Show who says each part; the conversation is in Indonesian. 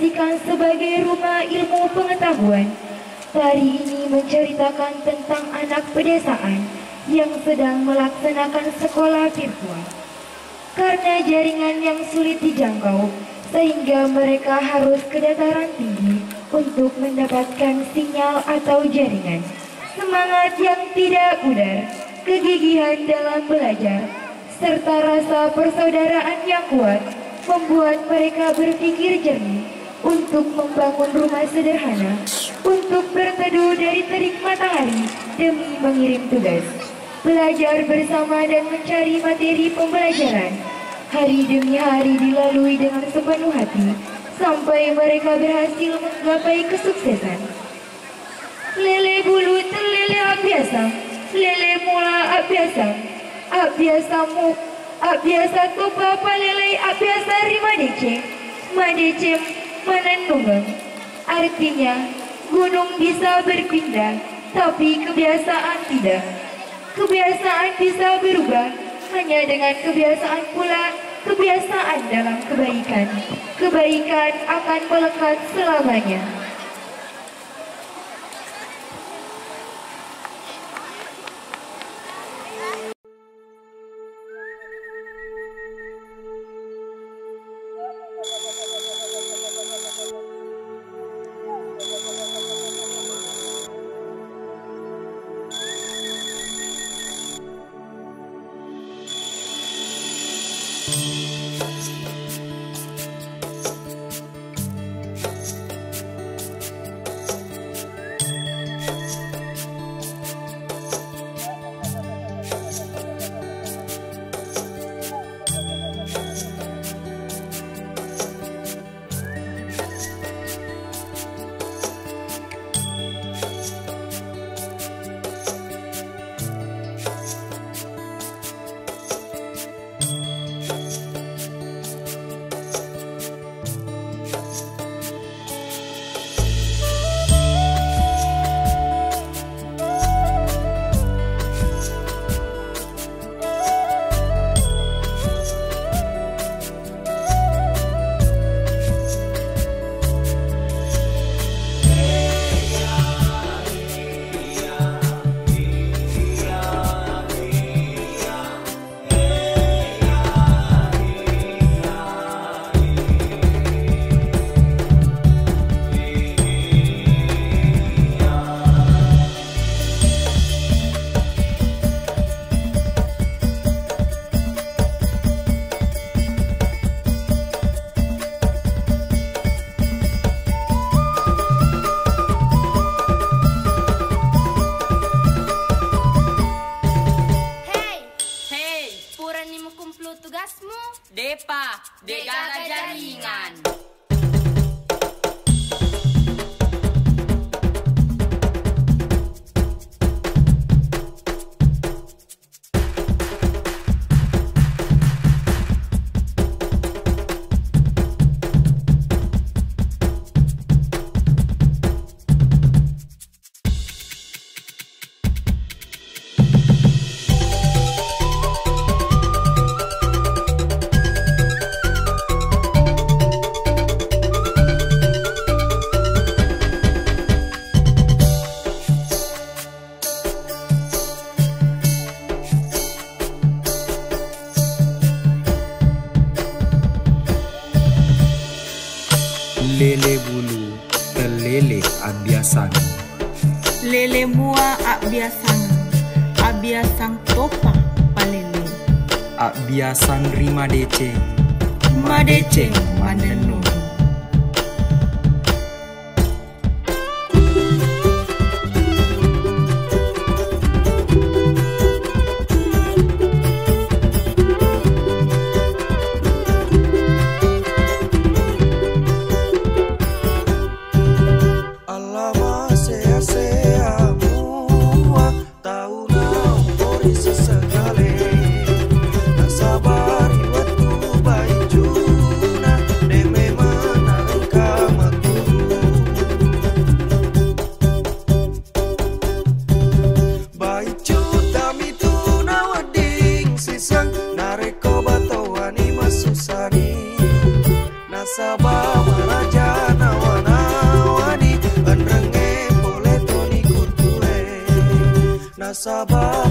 Speaker 1: difungsikan sebagai rumah ilmu pengetahuan. Tari ini menceritakan tentang anak pedesaan yang sedang melaksanakan sekolah virtual. Karena jaringan yang sulit dijangkau, sehingga mereka harus ke dataran tinggi untuk mendapatkan sinyal atau jaringan. Semangat yang tidak pudar, kegigihan dalam belajar, serta rasa persaudaraan yang kuat membuat mereka berpikir jernih untuk membangun rumah sederhana, untuk berteduh dari terik matahari demi mengirim tugas, belajar bersama dan mencari materi pembelajaran. Hari demi hari dilalui dengan sepenuh hati, sampai mereka berhasil menggapai kesuksesan. Lele bulu terlele abiasa, lele mula abiasa, abiasa mu, abiasa tu bapa lele abiasa rima menenunggang. Artinya, gunung bisa berpindah, tapi kebiasaan tidak. Kebiasaan bisa berubah, hanya dengan kebiasaan pula kebiasaan dalam kebaikan. Kebaikan akan melekat selamanya.
Speaker 2: Lele bulu terlele abiasan
Speaker 3: Lele mua abiasang abiasang topa palele.
Speaker 2: Abiasan rima dece
Speaker 3: madece manenu sabar